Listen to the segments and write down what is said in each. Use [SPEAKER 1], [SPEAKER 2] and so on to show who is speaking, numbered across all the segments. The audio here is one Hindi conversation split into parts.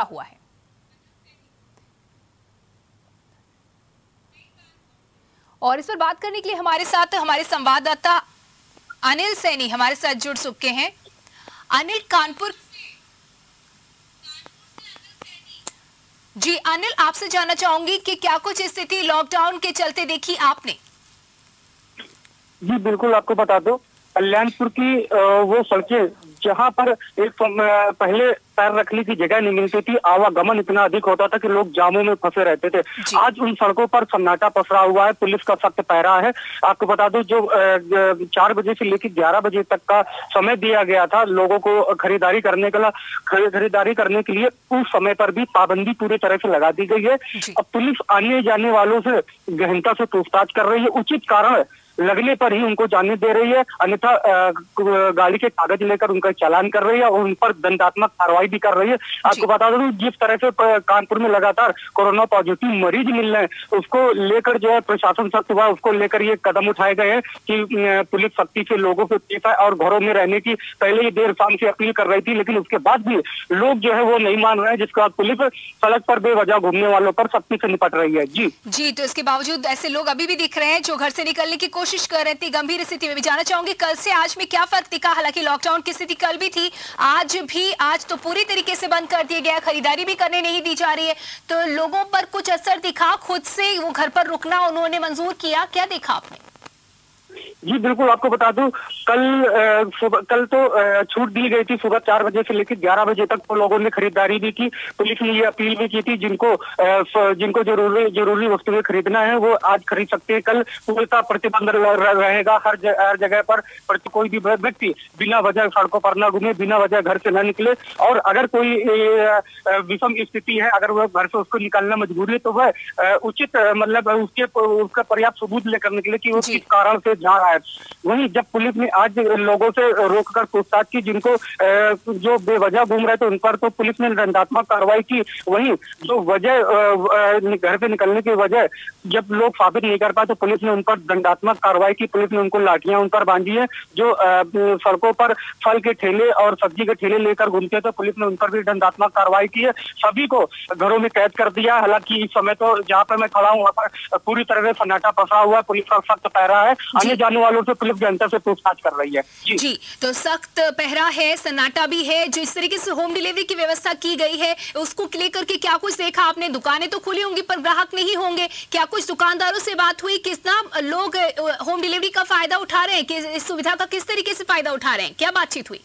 [SPEAKER 1] खतरा हुआ है। और इस पर बात करने के लिए हमारे साथ, हमारे संवाददाता अनिल सैनी हमारे साथ जुड़ चुके हैं। अनिल कानपुर जी, अनिल, आपसे जानना चाहूँगी कि क्या कुछ स्थिति लॉकडाउन के चलते देखी आपने?
[SPEAKER 2] जी, बिल्कुल आपको बता दो, कल्याणपुर की वो सड़कें जहाँ पर एक पहले पैर रखने की जगह नहीं मिलती थी। आवागमन इतना अधिक होता था कि लोग जामों में फंसे रहते थे। आज उन सड़कों पर सन्नाटा पसरा हुआ है पुलिस का सख्त पैरा है। आपको बता दो जो चार बजे से लेकर ग्यारह बजे तक का समय दिया गया था लोगों को खरीदारी करने का खरीदारी करने के लिए उस समय पर भी पाबंदी पूरी तरह से लगा दी गई है। अब पुलिस आने जाने वालों से गहनता से पूछताछ कर रही है। उचित कारण लगने पर ही उनको जाने दे रही है अन्यथा गाड़ी के कागज़ लेकर उनका चालान कर रही है और उन पर दंडात्मक कार्रवाई भी कर रही है। आपको बता दो जिस तरह से कानपुर में लगातार कोरोना पॉजिटिव मरीज़ मिल रहे हैं उसको लेकर जो है प्रशासन सख्त हुआ उसको लेकर ये कदम उठाए गए हैं कि पुलिस सख्ती से लोगों को आए और घरों में रहने की पहले ही देर शाम से अपील कर रही थी लेकिन उसके बाद भी लोग जो है वो नहीं मान रहे हैं जिसके बाद पुलिस सड़क पर बेवजह घूमने वालों पर सख्ती से निपट रही है। जी।
[SPEAKER 1] जी तो इसके बावजूद ऐसे लोग अभी भी दिख रहे हैं जो घर से निकलने की कोशिश कोशिश कर रहे थे, गंभीर स्थिति में भी जाना चाहूँगी। कल से आज में क्या फ़र्क दिखा? हालाँकि लॉकडाउन की स्थिति कल भी थी, आज भी, आज तो पूरी तरीके से बंद कर दिया गया खरीदारी भी करने नहीं दी जा रही है। तो लोगों पर कुछ असर दिखा? खुद से वो घर पर रुकना उन्होंने मंजूर किया, क्या देखा आपने?
[SPEAKER 2] जी बिल्कुल आपको बता दूँ कल सुबह कल तो छूट दी गई थी सुबह चार बजे से लेकर ग्यारह बजे तक तो लोगों ने खरीदारी भी की पुलिस ने ये अपील भी की थी जिनको जिनको ज़रूरी ज़रूरी वस्तुएँ खरीदना है वो आज खरीद सकते हैं। कल पूर्णता प्रतिबंध रहेगा हर हर जगह पर कोई भी व्यक्ति बिना वजह सड़कों पर न घूमे बिना वजह घर से न निकले और अगर कोई विषम स्थिति है अगर वह घर से उसको निकालना मजबूरी है तो वह उचित मतलब उसके उसका पर्याप्त सबूत लेकर निकले की वो किस कारण से जा रहा है। वहीं जब पुलिस ने आज लोगों से रोककर पूछताछ की जिनको जो बेवजह घूम रहे थे उन पर तो पुलिस ने दंडात्मक कार्रवाई की। वहीं जो वजह घर से निकलने की वजह जब लोग साबित नहीं कर पाए तो पुलिस ने उन पर दंडात्मक कार्रवाई की। पुलिस ने उनको लाठियाँ उन पर बांधी है जो सड़कों पर फल के ठेले और सब्ज़ी के ठेले लेकर घूमते थे पुलिस ने उन पर भी दंडात्मक कार्रवाई की है। सभी को घरों में कैद कर दिया हालाँकि इस समय तो जहाँ पर मैं खड़ा हूँ वहाँ पर पूरी तरह से सन्नाटा फंसा हुआ है। पुलिस का सख्त पैरा है। आने जाने वालों से पुलिस जनता से पूछताछ कर रही है।
[SPEAKER 1] जी, जी तो सख्त पहरा है सन्नाटा भी है जो इस तरीके से होम डिलीवरी की व्यवस्था की गई है उसको लेकर के क्या कुछ देखा आपने? दुकानें तो खुली होंगी पर ग्राहक नहीं होंगे। क्या कुछ दुकानदारों से बात हुई? कितना लोग होम डिलीवरी का फ़ायदा उठा रहे हैं? इस सुविधा का किस तरीके से फ़ायदा उठा रहे हैं? क्या बातचीत हुई?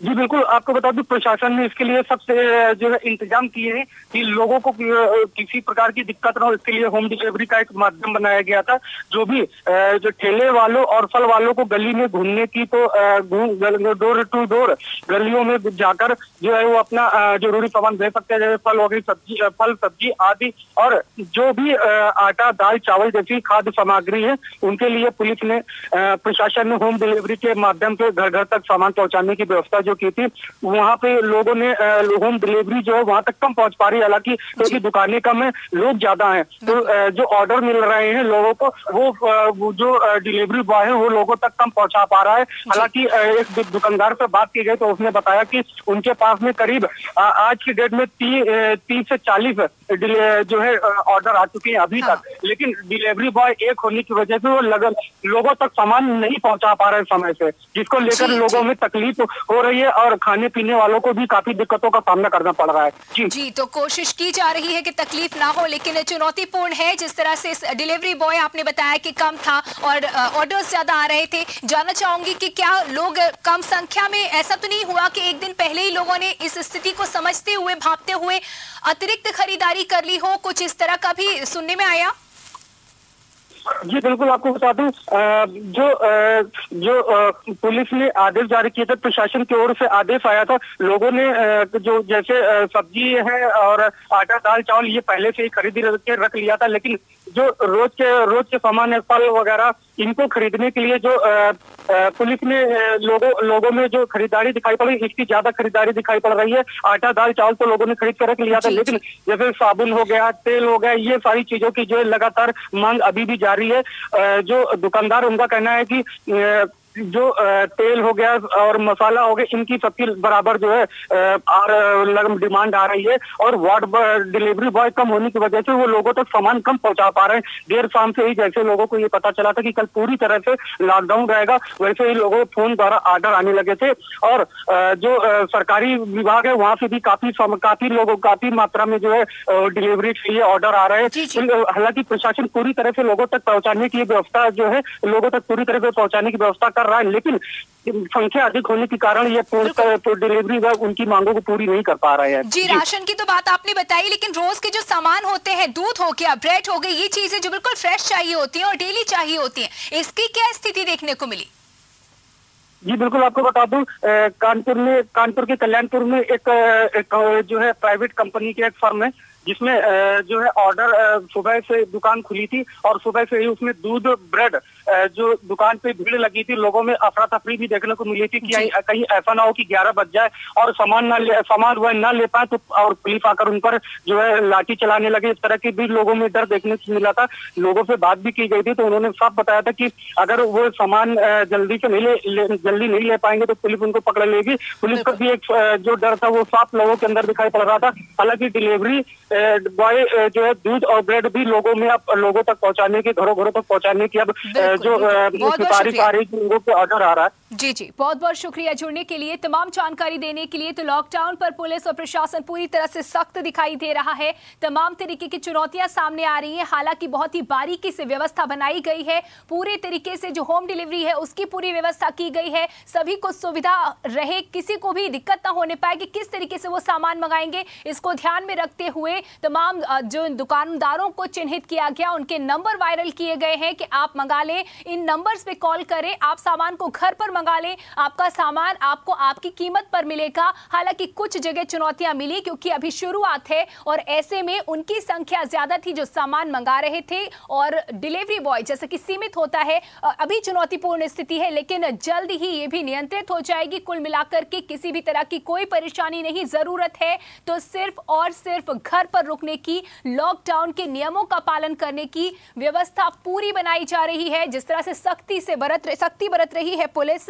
[SPEAKER 2] जी, बिल्कुल, आपको बता दूँ, प्रशासन ने इसके लिए सबसे जो है, इंतज़ाम किए हैं कि लोगों को किसी प्रकार की दिक्कत ना हो। इसके लिए होम डिलीवरी का एक माध्यम बनाया गया था। जो भी जो ठेले वालों और फल वालों को गली में घूमने की तो डोर टू डोर गलियों में जाकर जो है वो अपना ज़रूरी सामान दे सकते हैं, जैसे फल हो गई, सब्ज़ी फल, सब्ज़ी आदि और जो भी आटा, दाल, चावल जैसी खाद्य सामग्री है, उनके लिए पुलिस ने प्रशासन ने होम डिलीवरी के माध्यम से घर घर तक सामान पहुँचाने की व्यवस्था जो की थी वहाँ पे लोगों ने होम डिलीवरी जो है वहाँ तक कम पहुँच पा रही है। हालाँकि क्योंकि दुकानें कम है लोग ज़्यादा है तो जो ऑर्डर मिल रहे हैं लोगों को वो जो डिलीवरी बॉय है वो लोगों तक कम पहुँचा पा रहा है। हालाँकि एक दुकानदार से बात की गई तो उसने बताया कि उनके पास में करीब आज की डेट में तीस से चालीस जो है ऑर्डर आ चुके हैं अभी हाँ। तक लेकिन डिलीवरी बॉय एक होने की वजह से वो लगन लोगों तक सामान नहीं पहुँचा पा रहे समय से जिसको लेकर लोगों में तकलीफ़ हो रही है और खाने पीने वालों को भी काफ़ी दिक्कतों का सामना करना पड़ रहा है।
[SPEAKER 1] जी। जी तो कोशिश की जा रही है कि तकलीफ़ ना हो, लेकिन चुनौतीपूर्ण है। जिस तरह से डिलीवरी बॉय, आपने बताया कि कम था और ऑर्डर ज़्यादा आ रहे थे। जानना चाहूँगी कि क्या लोग कम संख्या में, ऐसा तो नहीं हुआ कि एक दिन पहले ही लोगों ने इस स्थिति को समझते हुए भापते हुए अतिरिक्त खरीदारी कर ली हो? कुछ इस तरह का भी सुनने में आया?
[SPEAKER 2] जी, बिल्कुल आपको बता दूँ जो जो पुलिस ने आदेश जारी किए थे, प्रशासन की ओर से आदेश आया था, लोगों ने जो जैसे सब्ज़ी है और आटा, दाल, चावल, ये पहले से ही खरीदी के रख लिया था, लेकिन जो रोज के रोज के सामान फल वगैरह, इनको खरीदने के लिए जो पुलिस ने लोगों लोगों में जो खरीदारी दिखाई पड़ रही इसकी ज़्यादा खरीदारी दिखाई पड़ रही है। आटा दाल चावल तो लोगों ने खरीद कर रख लिया था लेकिन जैसे साबुन हो गया तेल हो गया ये सारी चीज़ों की जो लगातार मांग अभी भी जारी है। जो दुकानदार उनका कहना है कि जो तेल हो गया और मसाला हो गया इनकी सबकी बराबर जो है डिमांड आ रही है और वार्ड डिलीवरी बॉय कम होने की वजह से वो लोगों तक तो सामान कम पहुँचा पा रहे हैं। देर शाम से ही जैसे लोगों को ये पता चला था कि कल पूरी तरह से लॉकडाउन रहेगा वैसे ही लोगों फ़ोन द्वारा आर्डर आने लगे थे और जो सरकारी विभाग है वहाँ से भी काफ़ी काफ़ी लोगों काफ़ी मात्रा में जो है डिलीवरी के लिए ऑर्डर आ रहे हैं। हालाँकि प्रशासन पूरी तरह से लोगों तक पहुँचाने की व्यवस्था जो है लोगों तक पूरी तरह से पहुँचाने की व्यवस्था कर रहा है लेकिन संख्या अधिक होने के कारण ये डिलीवरी व उनकी मांगों को पूरी नहीं कर पा रहे हैं।
[SPEAKER 1] जी राशन की तो बात आपने बताई लेकिन रोज के जो सामान होते हैं दूध हो गया ब्रेड हो गई ये चीज़ें जो बिल्कुल फ्रेश चाहिए होती है और डेली चाहिए होती है इसकी क्या स्थिति देखने को मिली?
[SPEAKER 2] जी बिल्कुल आपको बता दूँ कानपुर में कानपुर के कल्याणपुर में एक, एक जो है प्राइवेट कंपनी की एक फर्म है जिसमें जो है ऑर्डर सुबह से दुकान खुली थी और सुबह से ही उसमें दूध ब्रेड जो दुकान पे भीड़ लगी थी लोगों में अफरा तफरी भी देखने को मिली थी कि कहीं ऐसा ना हो कि ग्यारह बज जाए और सामान ना ले सामान वह ना ले पाए तो और पुलिस आकर उन पर जो है लाठी चलाने लगे। इस तरह की भी लोगों में डर देखने को मिला था। लोगों से बात भी की गई थी तो उन्होंने साफ़ बताया था कि अगर वो सामान जल्दी से नहीं ले, ले जल्दी नहीं ले पाएँगे तो पुलिस उनको पकड़ लेगी। पुलिस का भी एक जो डर था वो साफ़ लोगों के अंदर दिखाई पड़ रहा था। हालाँकि डिलीवरी बॉय जो है दूध और ब्रेड भी लोगों में अब लोगों तक पहुँचाने के घरों घरों तक पहुँचाने की अब जो सिफारिश आ रही है लोगों को ऑर्डर आ रहा है।
[SPEAKER 1] जी जी। बहुत बहुत शुक्रिया जुड़ने के लिए। तमाम जानकारी देने के लिए तो लॉकडाउन पर पुलिस और प्रशासन पूरी तरह से सख्त दिखाई दे रहा है। तमाम तरीके की चुनौतियाँ सामने आ रही हैं। हालाँकि बहुत ही बारीकी से व्यवस्था बनाई गई है। पूरे तरीके से जो होम डिलीवरी है उसकी पूरी व्यवस्था की गई है। सभी को सुविधा रहे किसी को भी दिक्कत ना होने पाए कि किस तरीके से वो सामान मंगाएँगे इसको ध्यान में रखते हुए तमाम जो दुकानदारों को चिन्हित किया गया उनके नंबर वायरल किए गए हैं कि आप मंगा लें। इन नंबर्स पे कॉल करें। आप सामान को घर पर मंगा लें। आपका सामान आपको आपकी कीमत पर मिलेगा। हालाँकि कुछ जगह चुनौतियाँ मिली क्योंकि अभी शुरुआत है और ऐसे में उनकी संख्या ज़्यादा थी जो सामान मंगा रहे थे और डिलीवरी बॉय जैसे कि सीमित होता है अभी चुनौतीपूर्ण स्थिति है, लेकिन जल्द ही ये भी नियंत्रित हो जाएगी। कुल मिलाकर के किसी भी तरह की कोई परेशानी नहीं, ज़रूरत है तो सिर्फ़ और सिर्फ़ घर पर रुकने की लॉकडाउन के नियमों का पालन करने की व्यवस्था पूरी बनाई जा रही है जिस तरह से सख्ती से बरत सख्ती बरत रही है पुलिस,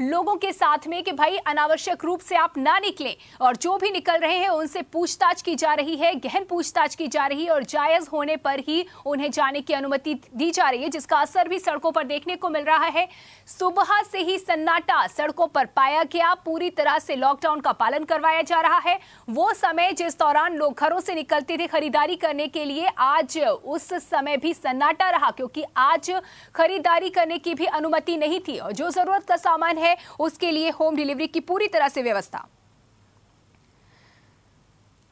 [SPEAKER 1] लोगों के साथ में कि भाई, अनावश्यक रूप से आप ना निकलें और जो भी निकल रहे हैं, उनसे पूछताछ की जा रही है, गहन पूछताछ की जा रही है और जायज़ होने पर ही उन्हें जाने की अनुमति दी जा रही है, जिसका असर भी सड़कों पर देखने को मिल रहा है। सुबह से ही सन्नाटा सड़कों पर पाया गया, पूरी तरह से लॉकडाउन का पालन करवाया जा रहा है। वो समय जिस दौरान लोग घरों से निकलते थे खरीदारी करने के लिए, आज उस समय भी सन्नाटा रहा, क्योंकि आज खरीदारी करने की भी अनुमति नहीं थी और जो ज़रूरत का सामान है, उसके लिए होम डिलीवरी की पूरी तरह से व्यवस्था।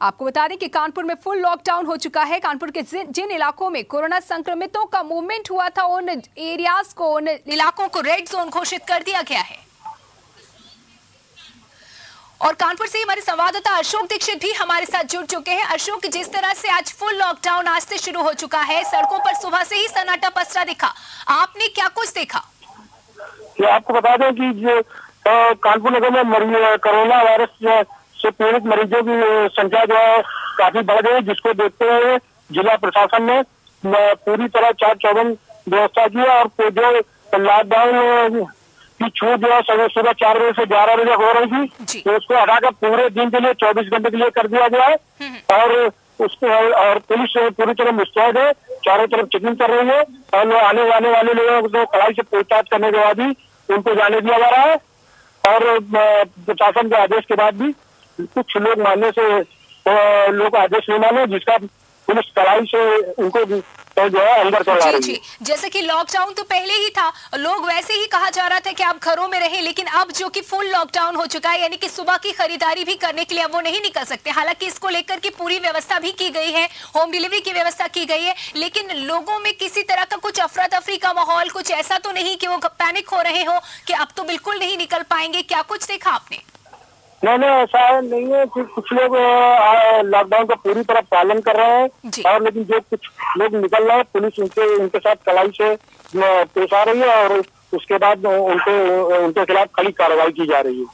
[SPEAKER 1] आपको बता दें कि कानपुर में फुल लॉकडाउन हो चुका है। कानपुर के जिन इलाकों में कोरोना संक्रमितों का मूवमेंट हुआ था, उन एरियाज़ को, उन इलाकों को रेड जोन घोषित कर दिया गया है। और कानपुर से हमारे संवाददाता अशोक दीक्षित भी हमारे साथ जुड़ चुके हैं। अशोक, जिस तरह से आज फुल लॉकडाउन आज से शुरू हो चुका है, सड़कों पर सुबह से ही सन्नाटा पसरा दिखा। आपने क्या कुछ देखा?
[SPEAKER 2] आपको बता दें कि जो कानपुर नगर में कोरोना वायरस से पीड़ित मरीजों की संख्या जो है काफ़ी बढ़ गई, जिसको देखते हुए जिला प्रशासन ने पूरी तरह चार चौबन व्यवस्था की और जो लॉकडाउन की छूट जो है सुबह सुबह चार बजे से ग्यारह बजे हो रही थी तो उसको हटाकर पूरे दिन के लिए चौबीस घंटे के लिए कर दिया गया है। हम्म, हम्म। और उसको और पुलिस पूरी तरह मुस्तैद है चारों तरफ़ चेकिंग कर रही है और आने वाले वाले लोगों को कड़ाई से पूछताछ करने के बाद ही उनको जाने दिया जा रहा है। और प्रशासन के आदेश के बाद भी कुछ लोग मानने से लोग आदेश नहीं माने जिसका पुलिस कड़ाई से उनको तो जो है अंदर चला
[SPEAKER 1] जी जी। जैसे कि लॉकडाउन तो पहले ही था लोग वैसे ही कहा जा रहा था कि आप घरों में रहें लेकिन अब जो कि फुल लॉकडाउन हो चुका है यानी कि सुबह की खरीदारी भी करने के लिए अब वो नहीं निकल सकते। हालाँकि इसको लेकर की पूरी व्यवस्था भी की गई है होम डिलीवरी की व्यवस्था की गई है लेकिन लोगों में किसी तरह का कुछ अफरा तफरी का माहौल कुछ ऐसा तो नहीं की वो पैनिक हो रहे हो कि अब तो बिल्कुल नहीं निकल पाएँगे। क्या कुछ देखा आपने?
[SPEAKER 2] नहीं नहीं ऐसा है नहीं है कि कुछ लोग लॉकडाउन का पूरी तरह पालन कर रहे हैं और लेकिन जो कुछ लोग निकल रहे हैं पुलिस उनके उनके साथ कड़ाई से पेश आ रही है और उसके बाद उनके उनके खिलाफ कड़ी कार्रवाई की जा रही है।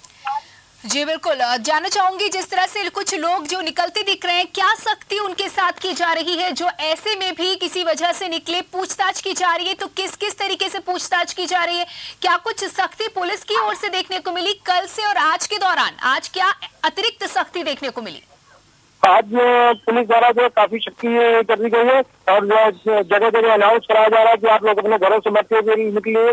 [SPEAKER 1] जी बिल्कुल। जानना चाहूँगी जिस तरह से कुछ लोग जो निकलते दिख रहे हैं क्या सख्ती उनके साथ की जा रही है? जो ऐसे में भी किसी वजह से निकले पूछताछ की जा रही है तो किस किस तरीके से पूछताछ की जा रही है? क्या कुछ सख्ती पुलिस की ओर से देखने को मिली कल से और आज के दौरान? आज क्या अतिरिक्त सख्ती देखने को मिली?
[SPEAKER 2] आज पुलिस द्वारा जो काफ़ी शक्ति कर दी गई है और जगह जगह अनाउंस कराया जा रहा है कि आप लोग अपने घरों से के निकलिए।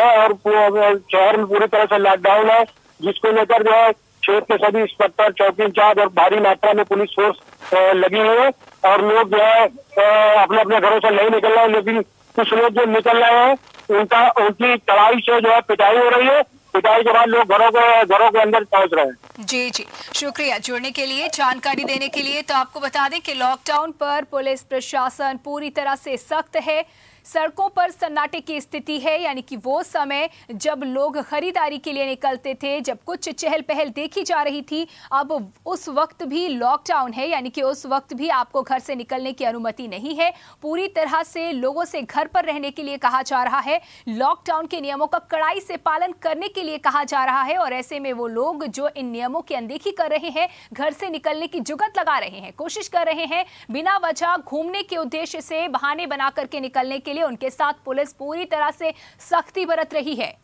[SPEAKER 2] और शहर में पूरी तरह से लॉकडाउन है। जिसको लेकर जो है क्षेत्र के सभी इंस्पेक्टर, चौकी इंचार्ज और भारी मात्रा में पुलिस फोर्स लगी हुई है और लोग जो है अपने अपने घरों से नहीं निकल रहे हैं, लेकिन कुछ लोग जो निकल रहे हैं, उनका, उनकी तड़ाई से जो है पिटाई हो रही है। पिटाई के बाद लोग घरों को, घरों के अंदर पहुँच रहे हैं।
[SPEAKER 1] जी जी। शुक्रिया जुड़ने के लिए, जानकारी देने के लिए। तो आपको बता दें कि लॉकडाउन पर पुलिस प्रशासन पूरी तरह से सख्त है। सड़कों पर सन्नाटे की स्थिति है, यानी कि वो समय जब लोग खरीदारी के लिए निकलते थे, जब कुछ चहल पहल देखी जा रही थी, अब उस वक्त भी लॉकडाउन है, यानी कि उस वक्त भी आपको घर से निकलने की अनुमति नहीं है। पूरी तरह से लोगों से घर पर रहने के लिए कहा जा रहा है। लॉकडाउन के नियमों का कड़ाई से पालन करने के लिए कहा जा रहा है और ऐसे में वो लोग जो इन नियमों की अनदेखी कर रहे हैं, घर से निकलने की जुगत लगा रहे हैं, कोशिश कर रहे हैं, बिना वजह घूमने के उद्देश्य से बहाने बना करके निकलने के लिए उनके साथ पुलिस पूरी तरह से सख्ती बरत रही है।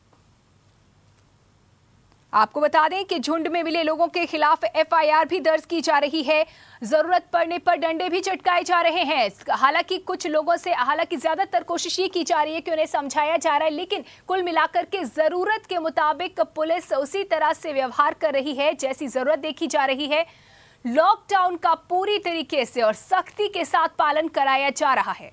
[SPEAKER 1] आपको बता दें कि झुंड में मिले लोगों के खिलाफ एफआईआर भी दर्ज की जा रही है। ज़रूरत पड़ने पर डंडे भी चटकाए जा रहे हैं। हालाँकि कुछ लोगों से, हालाँकि ज़्यादातर कोशिश ये की जा रही है कि उन्हें समझाया जा रहा है, लेकिन कुल मिलाकर के ज़रूरत के मुताबिक पुलिस उसी तरह से व्यवहार कर रही है जैसी ज़रूरत देखी जा रही है। लॉकडाउन का पूरी तरीके से और सख्ती के साथ पालन कराया जा रहा है।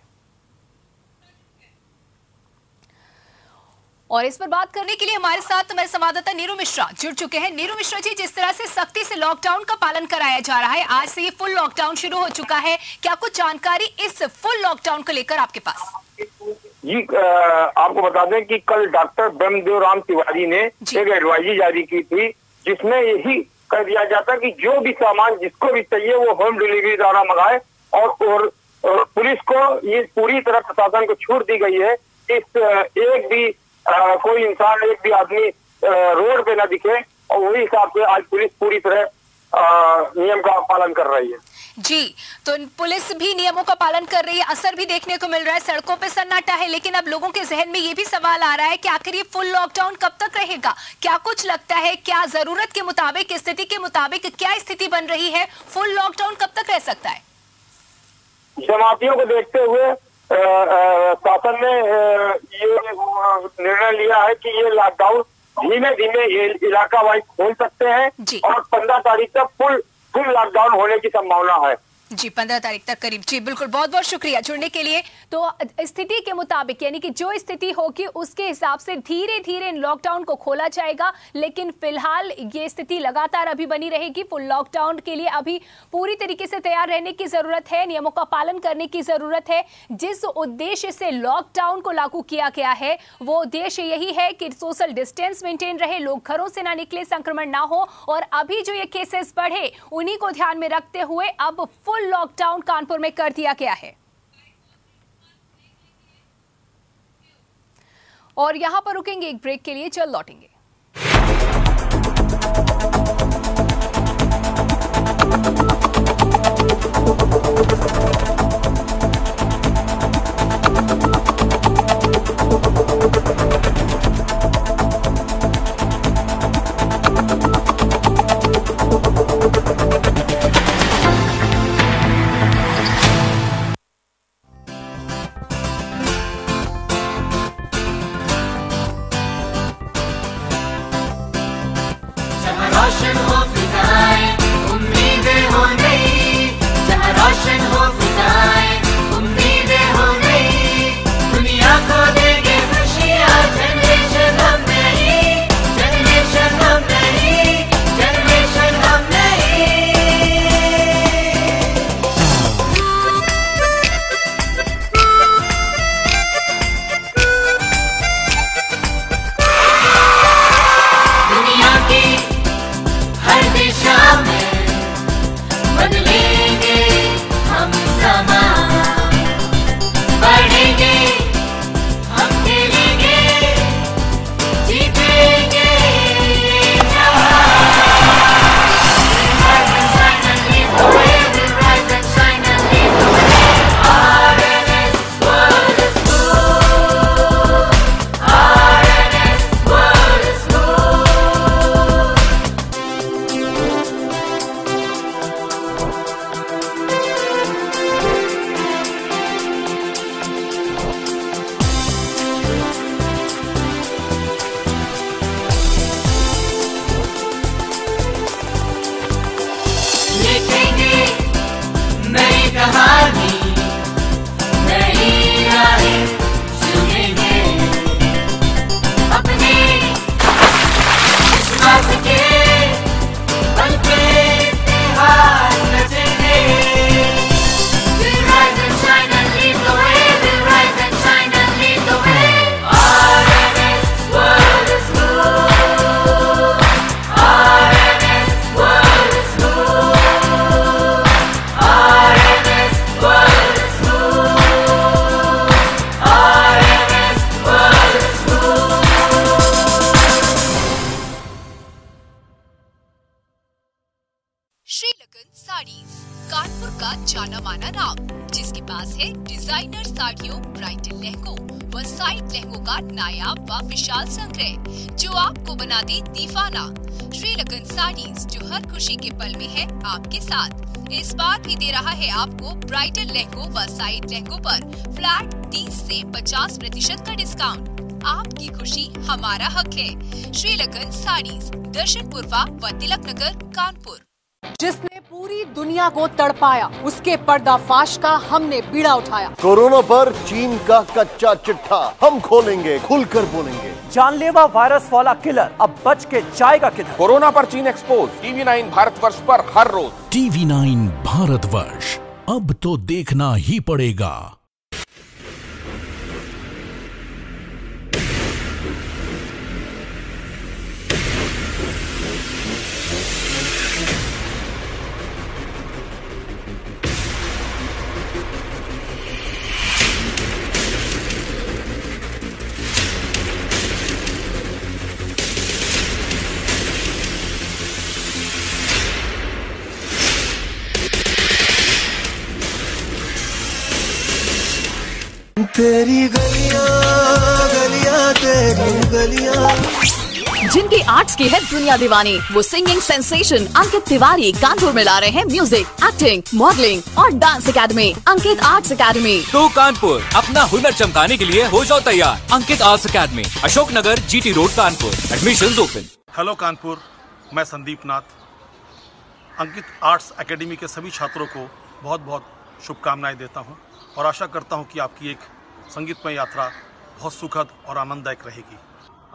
[SPEAKER 1] और इस पर बात करने के लिए हमारे साथ हमारे संवाददाता नीरू मिश्रा जुड़ चुके हैं। नीरू मिश्रा जी जिस तरह से सख्ती से लॉकडाउन का पालन कराया जा रहा है आज से ये फुल लॉकडाउन शुरू हो चुका है। क्या कुछ जानकारी इस फुल लॉकडाउन को लेकर आपके पास?
[SPEAKER 3] जी आपको बता दें कि कल डॉक्टर ब्रह्मदेव राम तिवारी ने एक एडवाइजरी जारी की थी जिसमें यही कर दिया जाता कि जो भी सामान जिसको भी चाहिए वो होम डिलीवरी द्वारा मंगाए और, और, और पुलिस को ये पूरी तरह प्रशासन को छूट दी गई है। इस एक भी आ, कोई इंसान एक भी आदमी रोड पे ना दिखे और वही हिसाब से आज पुलिस पूरी तरह नियम का पालन कर रही है।
[SPEAKER 1] जी तो पुलिस भी नियमों का पालन कर रही है असर भी देखने को मिल रहा है सड़कों पे सन्नाटा है लेकिन अब लोगों के जहन में ये भी सवाल आ रहा है कि आखिर ये फुल लॉकडाउन कब तक रहेगा? क्या कुछ लगता है क्या ज़रूरत के मुताबिक स्थिति के मुताबिक क्या स्थिति बन रही है? फुल लॉकडाउन कब तक रह सकता है?
[SPEAKER 3] जमातियों को देखते हुए शासन ने ये निर्णय लिया है कि ये लॉकडाउन धीमे धीमे इलाका वाइज खोल सकते हैं और पंद्रह तारीख तक फुल फुल लॉकडाउन होने की संभावना है।
[SPEAKER 1] जी, पंद्रह तारीख तक करीब। जी, बिल्कुल, बहुत बहुत शुक्रिया जुड़ने के लिए। तो स्थिति के मुताबिक, यानी कि जो स्थिति होगी, उसके हिसाब से धीरे धीरे लॉकडाउन को खोला जाएगा। लेकिन फ़िलहाल ये स्थिति लगातार अभी बनी रहेगी। फुल लॉकडाउन के लिए अभी पूरी तरीके से तैयार रहने की ज़रूरत है। नियमों का पालन करने की ज़रूरत है। जिस उद्देश्य से लॉकडाउन को लागू किया गया है, वो उद्देश्य यही है कि सोशल डिस्टेंस मेंटेन रहे, लोग घरों से ना निकले, संक्रमण ना हो। और अभी जो ये केसेस बढ़े, उन्हीं को ध्यान में रखते हुए अब फुल फुल लॉकडाउन कानपुर में कर दिया गया है। और यहाँ पर रुकेंगे एक ब्रेक के लिए, चल लौटेंगे।
[SPEAKER 4] साड़ियों, ब्राइडल लहंगों व साइड लहंगों का नायाब व विशाल संग्रह, जो आपको बना दे दीवाना। श्रीलगन साड़ीज जो हर खुशी के पल में है आपके साथ। इस बार भी दे रहा है आपको ब्राइडल लहंगों व साइड लहंगों पर फ्लैट 30 से 50 प्रतिशत का डिस्काउंट। आपकी खुशी हमारा हक है। श्रीलगन साड़ीज, दर्शन पूर्वा व तिलक नगर, कानपुर।
[SPEAKER 5] जिसने पूरी दुनिया को तड़पाया उसके पर्दाफाश का हमने बीड़ा उठाया।
[SPEAKER 6] कोरोना पर चीन का कच्चा चिट्ठा हम खोलेंगे खुलकर बोलेंगे।
[SPEAKER 7] जानलेवा वायरस वाला किलर अब बच के जाएगा किधर?
[SPEAKER 8] कोरोना पर चीन एक्सपोज टीवी नाइन भारत वर्ष पर हर रोज।
[SPEAKER 9] टीवी नाइन भारत वर्ष अब तो देखना ही पड़ेगा।
[SPEAKER 10] तेरी गलियाँ गलियाँ तेरी गलियाँ।
[SPEAKER 11] जिनकी आर्ट्स की है दुनिया दीवानी वो सिंगिंग सेंसेशन अंकित तिवारी कानपुर में ला रहे हैं म्यूज़िक एक्टिंग मॉडलिंग और dance academy Ankit arts academy
[SPEAKER 12] तो कानपुर अपना हुनर चमकाने के लिए हो जाओ तैयार Ankit arts academy Ashok Nagar GT road Kanpur. Admission open
[SPEAKER 13] hello Kanpur मैं संदीप नाथ। अंकित आर्ट्स एकेडमी के सभी छात्रों को बहुत बहुत शुभकामनाएँ देता हूँ और आशा करता हूँ कि आपकी एक संगीतमय यात्रा बहुत सुखद और आनंददायक रहेगी।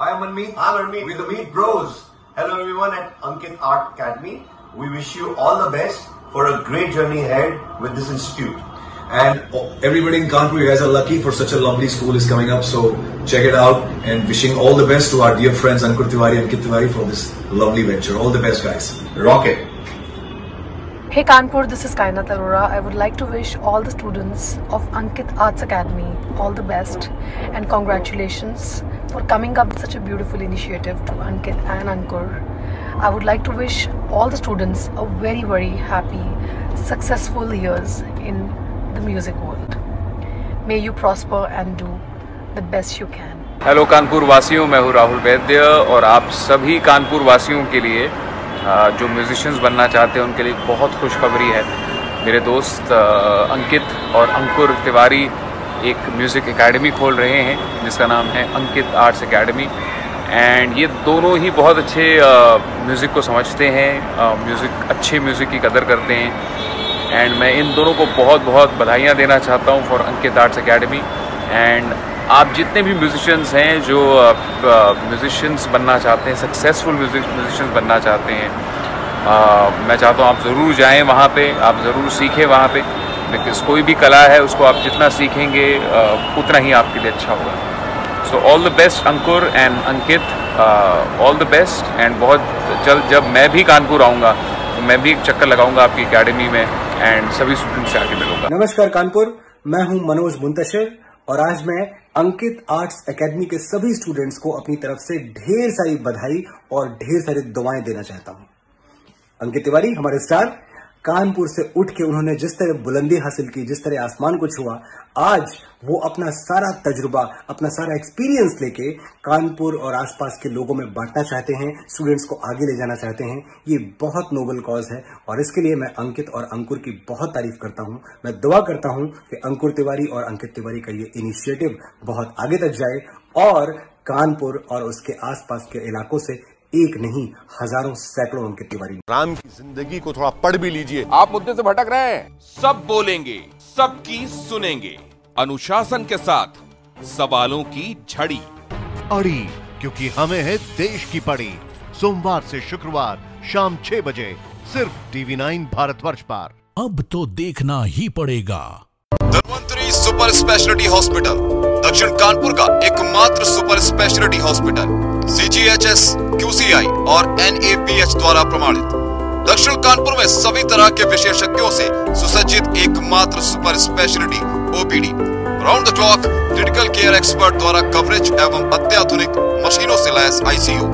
[SPEAKER 14] I am Anmeet I am Anmeet with the Meet bros hello everyone at Ankit art academy we wish you all the best for a great journey ahead with this institute
[SPEAKER 15] and everybody in Kanpur you has a lucky for such a lovely school is coming up so check it out and wishing all the best to our dear friends Ankur Tiwari Ankit Tiwari for this lovely venture all the best guys rocket
[SPEAKER 16] Hey Kanpur, this is Kainat Arora. I would like to wish all the students of Ankit Arts Academy all the best and congratulations for coming up with such a beautiful initiative to Ankit and Ankur. I would like to wish all the students a very very happy, successful years in the music world. May you prosper and do the best you can.
[SPEAKER 17] Hello Kanpur वासियों मैं हूँ राहुल वैद्य और आप सभी कानपुर वासियों के लिए जो म्यूजिशियंस बनना चाहते हैं, उनके लिए बहुत खुशखबरी है। मेरे दोस्त अंकित और अंकुर तिवारी एक म्यूज़िक एकेडमी खोल रहे हैं, जिसका नाम है अंकित आर्ट्स एकेडमी एंड ये दोनों ही बहुत अच्छे म्यूज़िक को समझते हैं म्यूज़िक अच्छे म्यूज़िक की कदर करते हैं। एंड मैं इन दोनों को बहुत बहुत बधाइयाँ देना चाहता हूँ for Ankit arts academy and आप जितने भी म्यूजिशियंस हैं जो म्यूजिशियंस बनना चाहते हैं सक्सेसफुल म्यूजिशियंस बनना चाहते हैं आ, मैं चाहता हूँ आप ज़रूर जाएँ वहाँ पे आप ज़रूर सीखें वहाँ पे बिकॉज़ कोई भी कला है उसको आप जितना सीखेंगे उतना ही आपके लिए अच्छा होगा। So all the best Ankur and Ankit all the best and बहुत जल्द जब मैं भी कानपुर आऊँगा तो मैं भी एक चक्कर लगाऊँगा आपकी अकेडमी में एंड सभी स्टूडेंट से आगे मिलूँगा।
[SPEAKER 18] नमस्कार कानपुर मैं हूँ मनोज मुंतशिर और आज मैं अंकित आर्ट्स एकेडमी के सभी स्टूडेंट्स को अपनी तरफ़ से ढेर सारी बधाई और ढेर सारी दुआएँ देना चाहता हूँ। अंकित तिवारी, हमारे स्टार कानपुर से उठ के उन्होंने जिस तरह बुलंदी हासिल की, जिस तरह आसमान को छुआ, आज वो अपना सारा तजुर्बा, अपना सारा एक्सपीरियंस लेके कानपुर और आसपास के लोगों में बांटना चाहते हैं स्टूडेंट्स को आगे ले जाना चाहते हैं। ये बहुत नोबल कॉज है और इसके लिए मैं अंकित और अंकुर की बहुत तारीफ़ करता हूँ। मैं दुआ करता हूँ कि अंकुर तिवारी और अंकित तिवारी का ये इनिशिएटिव बहुत आगे तक जाए और कानपुर और उसके आसपास के इलाकों से एक नहीं हज़ारों सैकड़ों अंकित तिवारी।
[SPEAKER 6] राम की ज़िंदगी को थोड़ा पढ़ भी लीजिए।
[SPEAKER 8] आप मुद्दे से भटक रहे हैं। सब बोलेंगे सबकी सुनेंगे। अनुशासन के साथ सवालों की झड़ी।
[SPEAKER 6] अड़ी क्योंकि हमें है देश की पड़ी। सोमवार से शुक्रवार शाम छह बजे सिर्फ़ टीवी नाइन भारत वर्ष पर।
[SPEAKER 9] अब तो देखना ही पड़ेगा।
[SPEAKER 19] धनवंतरी सुपर स्पेशलिटी हॉस्पिटल दक्षिण कानपुर का एकमात्र super speciality hospital. C G H S QCI और एनएबीएच द्वारा प्रमाणित। दक्षिण कानपुर में सभी तरह के विशेषज्ञों से सुसज्जित एकमात्र super speciality OPD round the clock critical care expert द्वारा कवरेज एवं अत्याधुनिक मशीनों से लैस आईसीयू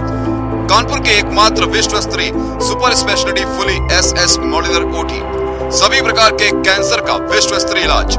[SPEAKER 19] कानपुर के एकमात्र विश्व स्तरीय super speciality fully S S modular OT सभी प्रकार के कैंसर का विश्व स्तरीय इलाज।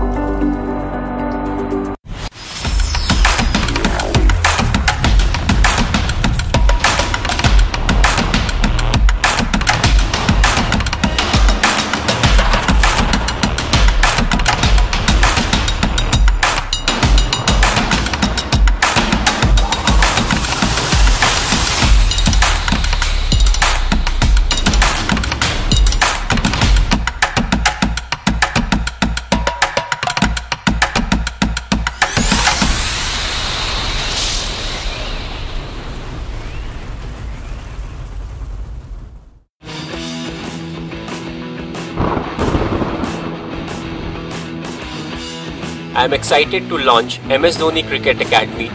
[SPEAKER 20] I am excited to launch MS Dhoni Cricket Academy.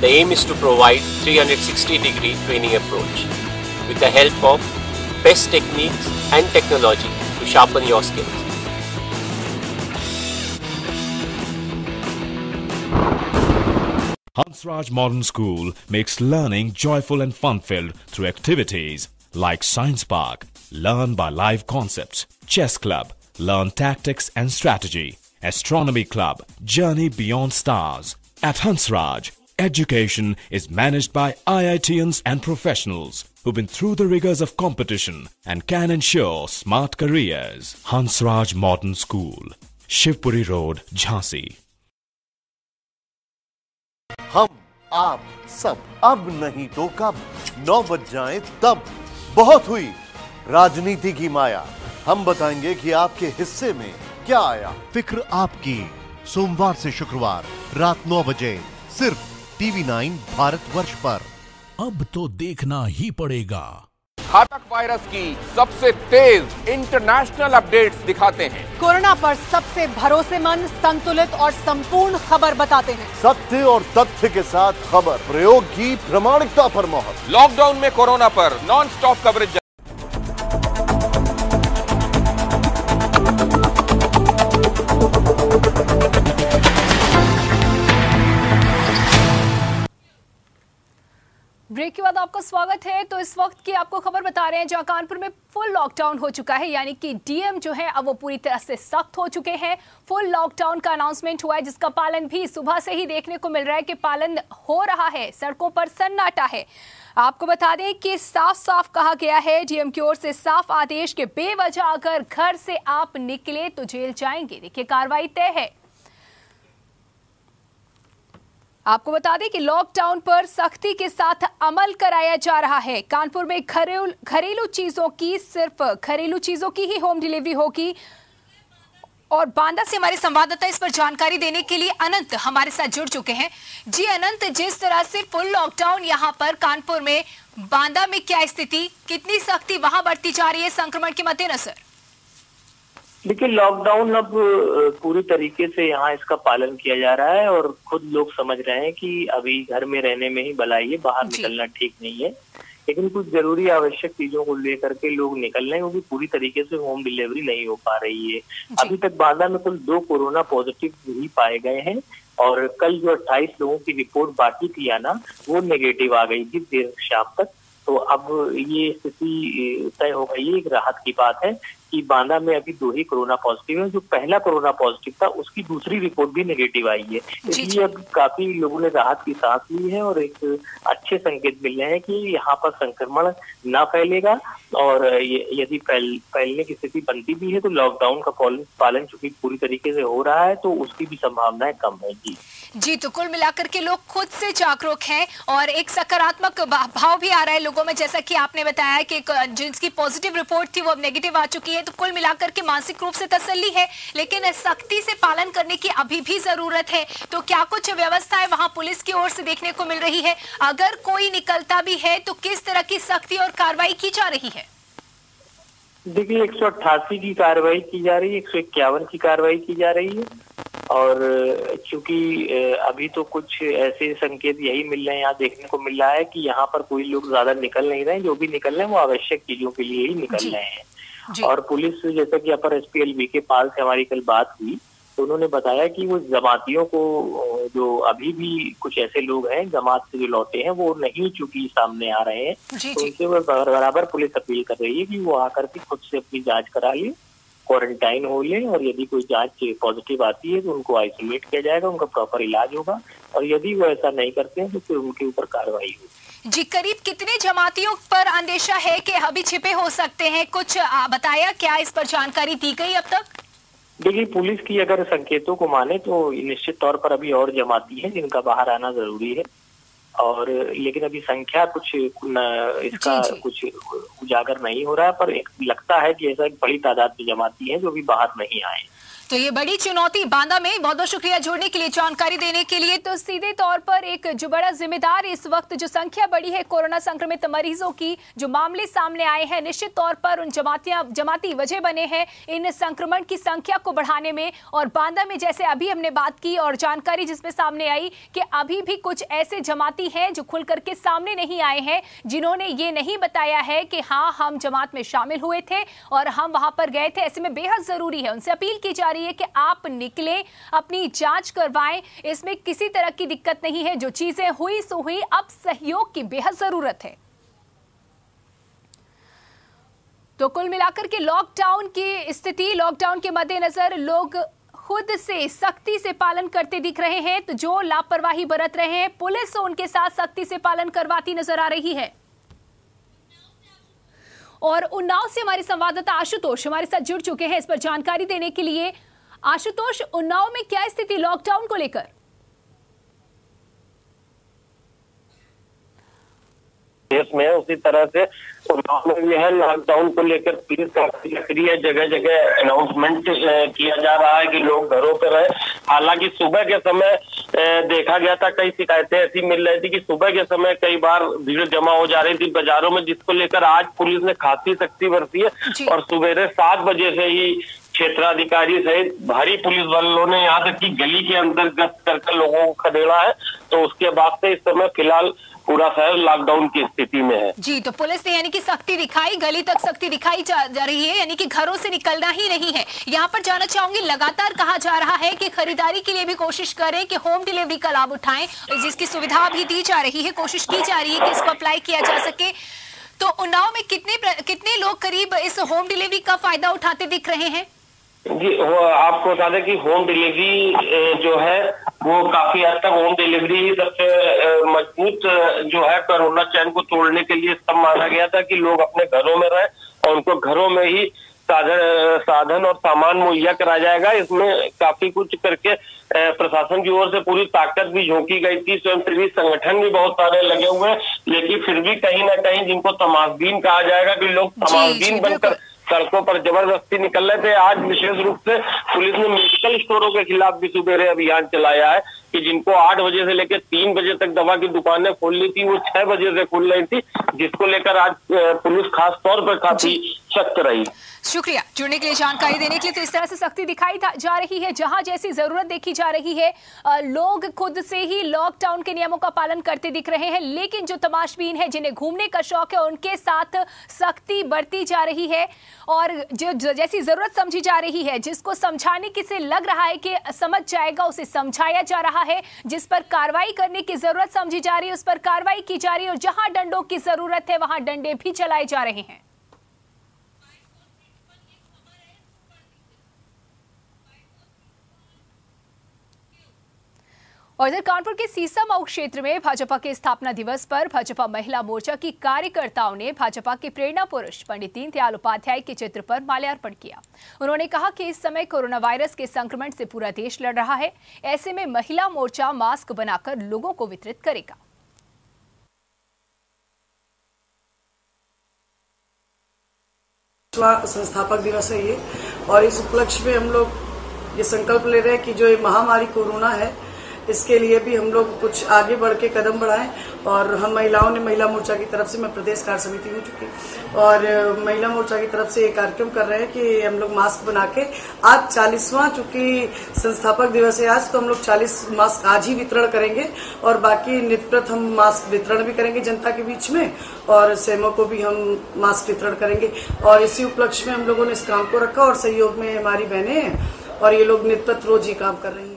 [SPEAKER 20] The aim is to provide 360 degree training approach with the help of best techniques and technology to sharpen your skills.
[SPEAKER 9] Hansraj Modern School makes learning joyful and fun-filled through activities like Science Park, learn by live concepts, chess club, learn tactics and strategy, astronomy club, journey beyond stars. At Hansraj, education is managed by IITians and professionals who've been through the rigors of competition and can ensure smart careers. Hansraj Modern School, Shivpuri Road, Jhansi.
[SPEAKER 6] हम आप सब अब नहीं तो कब नौ बज जाए तब बहुत हुई राजनीति की माया हम बताएँगे कि आपके हिस्से में क्या आया? फ़िक्र आपकी। सोमवार से शुक्रवार रात नौ बजे सिर्फ़ टीवी नाइन भारत वर्ष पर।
[SPEAKER 9] अब तो देखना ही पड़ेगा।
[SPEAKER 8] घातक वायरस की सबसे तेज इंटरनेशनल अपडेट्स दिखाते हैं।
[SPEAKER 5] कोरोना पर सबसे भरोसेमंद संतुलित और संपूर्ण खबर बताते हैं।
[SPEAKER 6] सत्य और तथ्य के साथ खबर प्रयोग की प्रमाणिकता पर मोहर।
[SPEAKER 8] लॉकडाउन में कोरोना पर नॉन स्टॉप कवरेज
[SPEAKER 1] ब्रेक के बाद आपका स्वागत है। तो इस वक्त की आपको खबर बता रहे हैं, जहाँ कानपुर में फुल लॉकडाउन हो चुका है, यानी कि डीएम जो है, अब वो पूरी तरह से सख्त हो चुके हैं। फुल लॉकडाउन का अनाउंसमेंट हुआ है, जिसका पालन भी सुबह से ही देखने को मिल रहा है कि पालन हो रहा है, सड़कों पर सन्नाटा है। आपको बता दें कि साफ़ साफ़ कहा गया है, डीएम की ओर से साफ़ आदेश के बेवजह अगर घर से आप निकले तो जेल जाएँगे। देखिए, कार्रवाई तय है। आपको बता दें कि लॉकडाउन पर सख्ती के साथ अमल कराया जा रहा है। कानपुर में घरेलू घरेलू चीज़ों की सिर्फ़, घरेलू चीज़ों की ही होम डिलीवरी होगी। और बांदा से हमारे संवाददाता इस पर जानकारी देने के लिए अनंत हमारे साथ जुड़ चुके हैं। जी अनंत, जिस तरह से फुल लॉकडाउन यहाँ पर कानपुर में, बांदा में क्या स्थिति, कितनी सख्ती वहाँ बढ़ती जा रही है संक्रमण के मद्देनजर?
[SPEAKER 21] देखिए लॉकडाउन अब पूरी तरीके से यहाँ इसका पालन किया जा रहा है और खुद लोग समझ रहे हैं कि अभी घर में रहने में ही भलाई है बाहर निकलना ठीक नहीं है। लेकिन कुछ ज़रूरी आवश्यक चीज़ों को लेकर के लोग निकल रहे हैं वो भी पूरी तरीके से होम डिलीवरी नहीं हो पा रही है। अभी तक बांदा में कुल दो कोरोना पॉजिटिव ही पाए गए हैं और कल जो 28 लोगों की रिपोर्ट बाकी थी आना वो नेगेटिव आ गई थी देर शाम तक। तो अब ये स्थिति तय हो गई है एक राहत की बात है। कि बांदा में अभी दो ही कोरोना पॉजिटिव है जो पहला कोरोना पॉजिटिव था उसकी दूसरी रिपोर्ट भी नेगेटिव आई है। इसलिए अब काफ़ी लोगों ने राहत की सांस ली है और एक अच्छे संकेत मिल रहे हैं कि यहाँ पर संक्रमण न फैलेगा और यदि फैल, फैलने की स्थिति बनती भी है तो लॉकडाउन का पालन चूँकि पूरी तरीके से हो रहा है तो उसकी भी संभावनाएँ कम है। जी।
[SPEAKER 1] जी तो कुल मिलाकर के लोग खुद से जागरूक हैं और एक सकारात्मक भाव भी आ रहा है लोगों में जैसा कि आपने बताया कि जिसकी पॉजिटिव रिपोर्ट थी वो अब नेगेटिव आ चुकी है। तो कुल मिलाकर के मानसिक रूप से तसल्ली है लेकिन सख्ती से पालन करने की अभी भी ज़रूरत है। तो क्या कुछ व्यवस्थाएँ वहाँ पुलिस की ओर से देखने को मिल रही है? अगर कोई निकलता भी है तो किस तरह की सख्ती और कार्रवाई की जा रही है?
[SPEAKER 21] देखिए एक सौ अट्ठासी की कार्रवाई की जा रही है एक सौ इक्यावन की कार्रवाई की जा रही है। और चूँकि अभी तो कुछ ऐसे संकेत यही मिल रहे हैं यहाँ देखने को मिल रहा है कि यहाँ पर कोई लोग ज़्यादा निकल नहीं रहे हैं। जो भी निकल रहे हैं वो आवश्यक चीज़ों के लिए ही निकल रहे हैं। और पुलिस जैसा कि अपर एस पी के पाल से हमारी कल बात हुई तो उन्होंने बताया कि वो जमातियों को जो अभी भी कुछ ऐसे लोग हैं जमात से जो लौटे हैं वो नहीं चूँकि सामने आ रहे हैं। तो उनसे वो बराबर पुलिस अपील कर रही है कि वो आकर के खुद से अपनी जाँच करा ले क्वारंटाइन हो ले और यदि कोई जाँच पॉजिटिव आती है तो उनको आइसोलेट किया जाएगा उनका प्रॉपर इलाज होगा और यदि वो ऐसा नहीं करते हैं तो फिर उनके ऊपर कार्रवाई होगी।
[SPEAKER 1] जी करीब कितने जमातियों पर अंदेशा है कि अभी छिपे हो सकते हैं? कुछ बताया क्या इस पर जानकारी दी गई अब तक?
[SPEAKER 21] देखिए पुलिस की अगर संकेतों को माने तो निश्चित तौर पर अभी और जमाती है जिनका बाहर आना ज़रूरी है। और लेकिन अभी संख्या कुछ न, इसका
[SPEAKER 1] जी, जी।
[SPEAKER 21] कुछ उजागर नहीं हो रहा है पर एक लगता है कि ऐसा एक बड़ी तादाद में जमाती है जो अभी बाहर नहीं आए
[SPEAKER 1] तो ये बड़ी चुनौती बांदा में बहुत बहुत शुक्रिया जोड़ने के लिए, जानकारी देने के लिए। तो सीधे तौर पर एक जो बड़ा जिम्मेदार इस वक्त जो संख्या बढ़ी है कोरोना संक्रमित मरीजों की, जो मामले सामने आए हैं, निश्चित तौर पर उन जमातियाँ, जमाती वजह बने हैं इन संक्रमण की संख्या को बढ़ाने में। और बांदा में जैसे अभी हमने बात की और जानकारी जिसमें सामने आई कि अभी भी कुछ ऐसे जमाती हैं जो खुल करके सामने नहीं आए हैं, जिन्होंने ये नहीं बताया है कि हाँ हम जमात में शामिल हुए थे और हम वहाँ पर गए थे। ऐसे में बेहद ज़रूरी है, उनसे अपील की जा रही है कि आप निकलें, अपनी जाँच करवाएँ। इसमें किसी तरह की दिक्कत नहीं है। जो चीज़ें हुई, सो हुई। अब सहयोग की बेहद ज़रूरत है। तो कुल मिलाकर के लॉकडाउन की स्थिति, लॉकडाउन के मद्देनजर लोग खुद से सख्ती से पालन करते दिख रहे हैं। तो जो लापरवाही बरत रहे हैं, पुलिस उनके साथ सख्ती से पालन करवाती नज़र आ रही है। और उन्नाव से हमारे संवाददाता आशुतोष हमारे साथ जुड़ चुके हैं इस पर जानकारी देने के लिए। आशुतोष, उन्नाव में क्या स्थिति? लॉकडाउन को लेकर।
[SPEAKER 22] देश में है उसी तरह से उन्नाव में भी है लॉकडाउन को लेकर पुलिस काफ़ी सक्रिय जगह जगह अनाउंसमेंट किया जा रहा है कि लोग घरों पर रहे। हालाँकि सुबह के समय देखा गया था कई शिकायतें ऐसी मिल रही थी कि सुबह के समय कई बार भीड़ जमा हो जा रही थी बाजारों में जिसको लेकर आज पुलिस ने खासी सख्ती बरती है। और सुबेरे सात बजे से ही क्षेत्राधिकारी सहित भारी पुलिस वालों ने यहाँ तक की गली के अंदर गश्त करके लोगों को खदेड़ा है। तो उसके बाद से इस समय फ़िलहाल पूरा शहर लॉकडाउन की स्थिति में है।
[SPEAKER 1] जी तो पुलिस ने यानी कि सख्ती दिखाई गली तक सख्ती दिखाई जा, जा रही है यानी कि घरों से निकलना ही नहीं है। यहाँ पर जाना चाहूँगी लगातार कहा जा रहा है कि खरीदारी के लिए भी कोशिश करें कि होम डिलीवरी का लाभ उठाएँ जिसकी सुविधा भी दी जा रही है कोशिश की जा रही है कि इसको अप्लाई किया जा सके। तो उन्नाव में कितने कितने लोग करीब इस होम डिलीवरी का फ़ायदा उठाते दिख रहे हैं?
[SPEAKER 22] जी वो आपको बता दें कि होम डिलीवरी जो है वो काफ़ी हद तक होम डिलीवरी ही सबसे मज़बूत जो है कोरोना चैन को तोड़ने के लिए सब माना गया था कि लोग अपने घरों में रहे और उनको घरों में ही साधन साधन और सामान मुहैया कराया जाएगा। इसमें काफ़ी कुछ करके प्रशासन की ओर से पूरी ताकत भी झोंकी गई थी। स्वयंसेवी संगठन भी बहुत सारे लगे हुए हैं लेकिन फिर भी कहीं ना कहीं जिनको तमाशबीन कहा जाएगा कि लोग तमाशबीन बनकर सड़कों पर ज़बरदस्ती निकल रहे थे। आज विशेष रूप से पुलिस ने मेडिकल स्टोरों के खिलाफ भी सुबेरे अभियान चलाया है कि जिनको आठ बजे से लेकर तीन बजे तक दवा की दुकानें खोल ली थी वो छह बजे से खुल रही थी जिसको लेकर आज पुलिस खास तौर पर काफ़ी सख्त रही।
[SPEAKER 1] शुक्रिया, जुड़ने के लिए जानकारी देने के लिए। तो इस तरह से सख्ती दिखाई जा रही है, जहाँ जैसी ज़रूरत देखी जा रही है लोग खुद से ही लॉकडाउन के नियमों का पालन करते दिख रहे हैं, लेकिन जो तमाशबीन है, जिन्हें घूमने का शौक है, उनके साथ सख्ती बढ़ती जा रही है। और जो जैसी ज़रूरत समझी जा रही है, जिसको समझाने की से लग रहा है कि समझ जाएगा, उसे समझाया जा रहा है, जिस पर कार्रवाई करने की ज़रूरत समझी जा रही है, उस पर कार्रवाई की जा रही है, और जहाँ डंडों की ज़रूरत है, वहाँ डंडे भी चलाए जा रहे हैं। और इधर कानपुर के सीसा मऊ क्षेत्र में भाजपा के स्थापना दिवस पर भाजपा महिला मोर्चा की कार्यकर्ताओं ने भाजपा के प्रेरणा पुरुष पंडित दीनदयाल उपाध्याय के चित्र पर माल्यार्पण किया। उन्होंने कहा कि इस समय कोरोना वायरस के संक्रमण से पूरा देश लड़ रहा है। ऐसे में महिला मोर्चा मास्क बनाकर लोगों को वितरित करेगा।
[SPEAKER 23] संस्थापक दिवस है ये। और इस उपलक्ष्य में हम लोग ये संकल्प ले रहे हैं कि जो ये महामारी कोरोना है इसके लिए भी हम लोग कुछ आगे बढ़ के कदम बढ़ाएँ और हम महिलाओं ने महिला मोर्चा की तरफ़ से, मैं प्रदेश कार्य समिति हो चुकी, और महिला मोर्चा की तरफ़ से ये कार्यक्रम कर रहे हैं कि हम लोग मास्क बना के, आज चालीसवां चूँकि संस्थापक दिवस है आज तो हम लोग चालीस मास्क आज ही वितरण करेंगे और बाकी नित्यप्रत हम मास्क वितरण भी करेंगे जनता के बीच में और सेमो को भी हम मास्क वितरण करेंगे। और इसी उपलक्ष्य में हम लोगों ने इस काम को रखा और सहयोग में हमारी बहनें और ये लोग नित्यप्रत रोज ही काम कर रही हैं।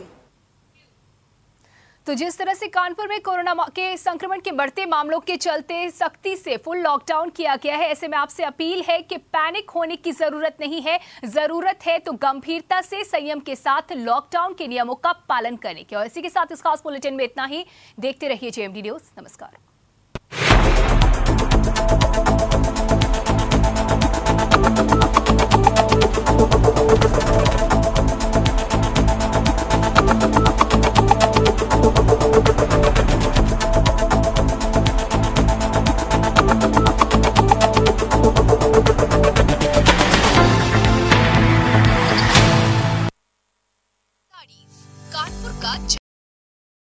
[SPEAKER 1] तो जिस तरह से कानपुर में कोरोना के संक्रमण के बढ़ते मामलों के चलते सख्ती से फुल लॉकडाउन किया गया है, ऐसे में आपसे अपील है कि पैनिक होने की ज़रूरत नहीं है। ज़रूरत है तो गंभीरता से संयम के साथ लॉकडाउन के नियमों का पालन करने की। और इसी के साथ इस खास बुलेटिन में इतना ही। देखते रहिए जेएमडी न्यूज़ नमस्कार।